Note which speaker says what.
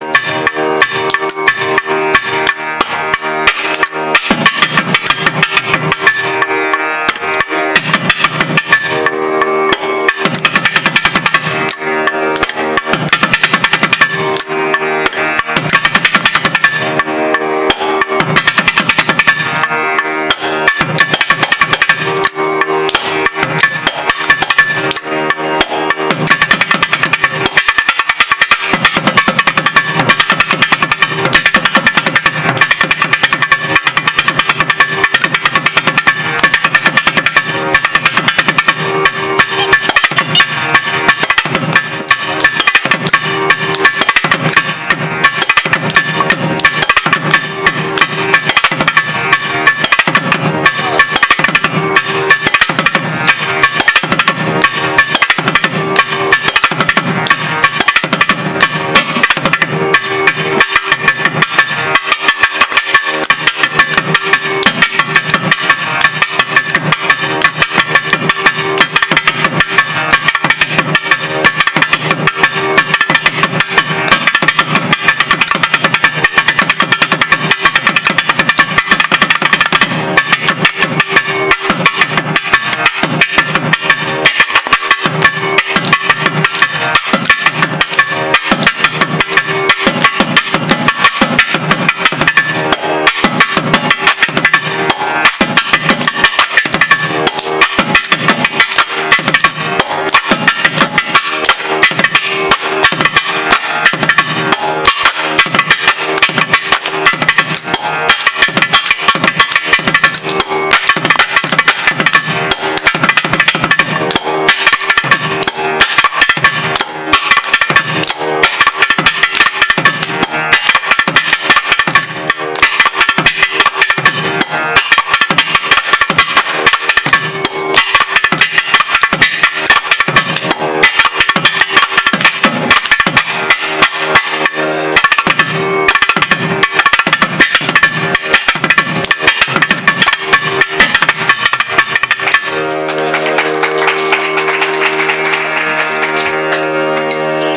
Speaker 1: you